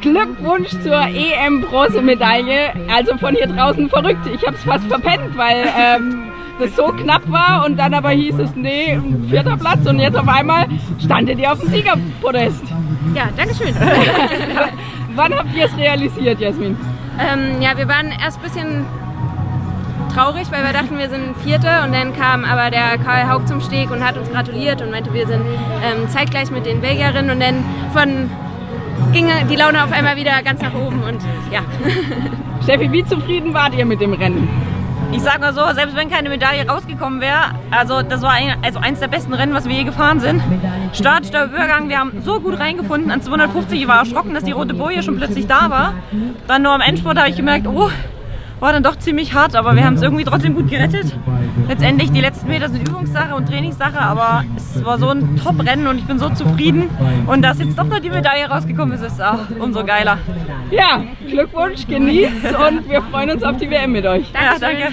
Glückwunsch zur EM-Bronzemedaille. Also von hier draußen verrückt. Ich habe es fast verpennt, weil ähm, das so knapp war und dann aber hieß es, nee, vierter Platz und jetzt auf einmal standet ihr auf dem Siegerpodest. Ja, danke schön. Wann habt ihr es realisiert, Jasmin? ähm, ja, wir waren erst ein bisschen traurig, weil wir dachten, wir sind Vierte und dann kam aber der Karl Haug zum Steg und hat uns gratuliert und meinte, wir sind ähm, zeitgleich mit den Belgierinnen und dann von ging die Laune auf einmal wieder ganz nach oben und ja. Steffi, wie zufrieden wart ihr mit dem Rennen? Ich sag mal so, selbst wenn keine Medaille rausgekommen wäre, also das war ein, also eins der besten Rennen, was wir je gefahren sind. Start, Stopp, Übergang, wir haben so gut reingefunden. An 250 ich war erschrocken, dass die rote Boje schon plötzlich da war. Dann nur am Endspurt habe ich gemerkt, oh, war dann doch ziemlich hart, aber wir haben es irgendwie trotzdem gut gerettet. Letztendlich, die letzten Meter sind Übungssache und Trainingssache, aber es war so ein Top-Rennen und ich bin so zufrieden. Und dass jetzt doch noch die Medaille rausgekommen ist, ist auch umso geiler. Ja, Glückwunsch, genießt und wir freuen uns auf die WM mit euch. Ja, danke.